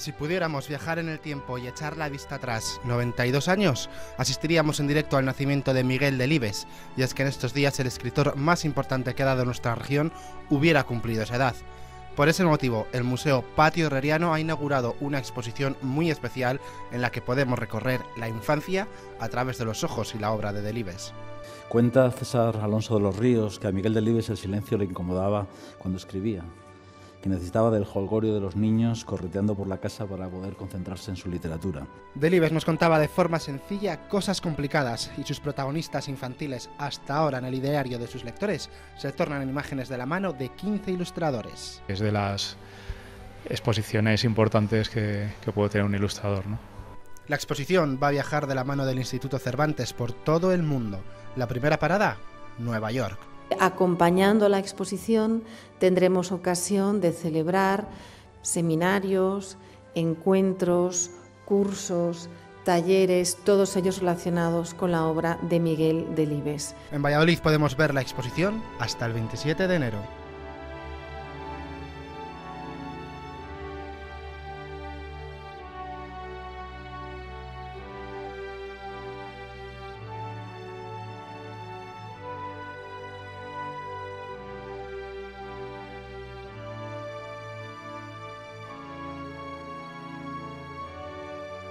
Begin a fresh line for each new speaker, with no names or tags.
Si pudiéramos viajar en el tiempo y echar la vista atrás 92 años, asistiríamos en directo al nacimiento de Miguel Delibes, y es que en estos días el escritor más importante que ha dado nuestra región hubiera cumplido esa edad. Por ese motivo, el Museo Patio Herreriano ha inaugurado una exposición muy especial en la que podemos recorrer la infancia a través de los ojos y la obra de Delibes.
Cuenta César Alonso de los Ríos que a Miguel Delibes el silencio le incomodaba cuando escribía que necesitaba del holgorio de los niños correteando por la casa para poder concentrarse en su literatura.
Delibes nos contaba de forma sencilla cosas complicadas y sus protagonistas infantiles hasta ahora en el ideario de sus lectores se tornan en imágenes de la mano de 15 ilustradores.
Es de las exposiciones importantes que, que puede tener un ilustrador. ¿no?
La exposición va a viajar de la mano del Instituto Cervantes por todo el mundo. La primera parada, Nueva York.
Acompañando la exposición tendremos ocasión de celebrar seminarios, encuentros, cursos, talleres, todos ellos relacionados con la obra de Miguel Delibes.
En Valladolid podemos ver la exposición hasta el 27 de enero.